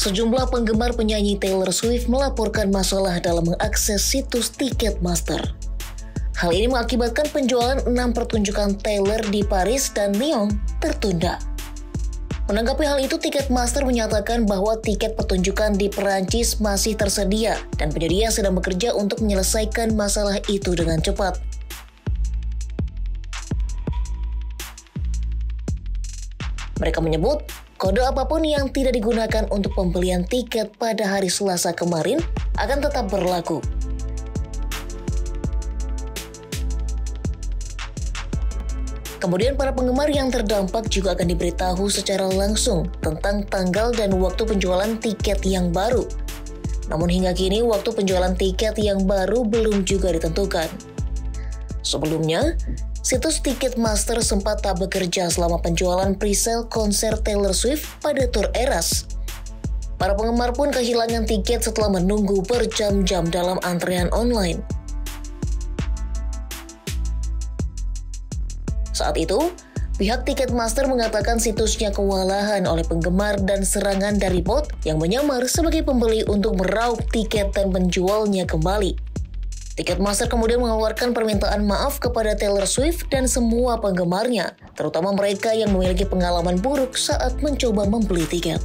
Sejumlah penggemar penyanyi Taylor Swift melaporkan masalah dalam mengakses situs Ticketmaster. Hal ini mengakibatkan penjualan enam pertunjukan Taylor di Paris dan Lyon tertunda. Menanggapi hal itu, Ticketmaster menyatakan bahwa tiket pertunjukan di Perancis masih tersedia dan penyedia sedang bekerja untuk menyelesaikan masalah itu dengan cepat. Mereka menyebut Kode apa pun yang tidak digunakan untuk pembelian tiket pada hari Selasa kemarin akan tetap berlaku. Kemudian para penggemar yang terdampak juga akan diberitahu secara langsung tentang tanggal dan waktu penjualan tiket yang baru. Namun hingga kini waktu penjualan tiket yang baru belum juga ditentukan. Sebelumnya, Situs Ticketmaster sempat tak bekerja selama penjualan presale konser Taylor Swift pada Tour Eras. Para penggemar pun kehilangan tiket setelah menunggu berjam-jam dalam antrean online. Saat itu, pihak Ticketmaster mengatakan situsnya kewalahan oleh penggemar dan serangan dari bot yang menyamar sebagai pembeli untuk meraup tiket dan menjualnya kembali. Ticketmaster kemudian mengeluarkan permintaan maaf kepada Taylor Swift dan semua penggemarnya, terutama mereka yang memiliki pengalaman buruk saat mencoba membeli tiket.